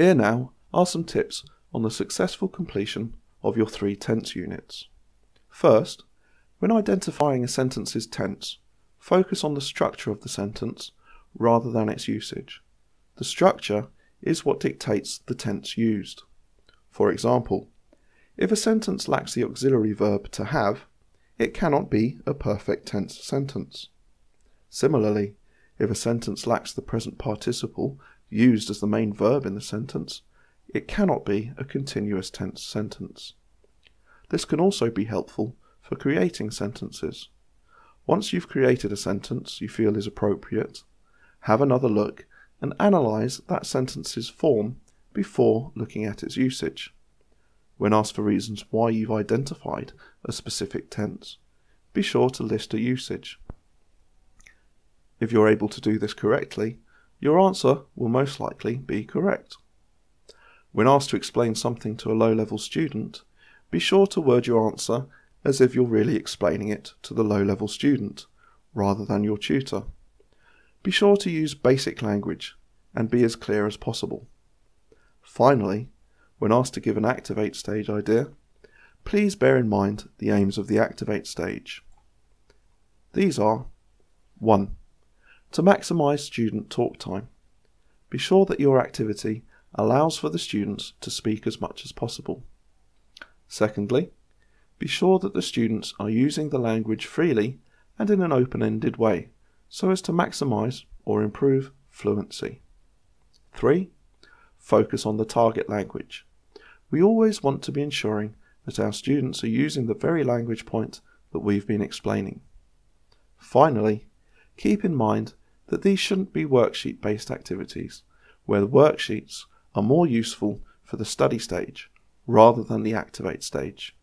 Here now are some tips on the successful completion of your three tense units. First, when identifying a sentence's tense, focus on the structure of the sentence rather than its usage. The structure is what dictates the tense used. For example, if a sentence lacks the auxiliary verb to have, it cannot be a perfect tense sentence. Similarly, if a sentence lacks the present participle used as the main verb in the sentence, it cannot be a continuous tense sentence. This can also be helpful for creating sentences. Once you've created a sentence you feel is appropriate, have another look and analyse that sentence's form before looking at its usage. When asked for reasons why you've identified a specific tense, be sure to list a usage. If you're able to do this correctly, your answer will most likely be correct. When asked to explain something to a low-level student, be sure to word your answer as if you're really explaining it to the low-level student, rather than your tutor. Be sure to use basic language and be as clear as possible. Finally, when asked to give an Activate stage idea, please bear in mind the aims of the Activate stage. These are 1. To maximise student talk time. Be sure that your activity allows for the students to speak as much as possible. Secondly, be sure that the students are using the language freely and in an open-ended way so as to maximise or improve fluency. 3. Focus on the target language. We always want to be ensuring that our students are using the very language point that we've been explaining. Finally, keep in mind that these shouldn't be worksheet based activities, where the worksheets are more useful for the study stage rather than the activate stage.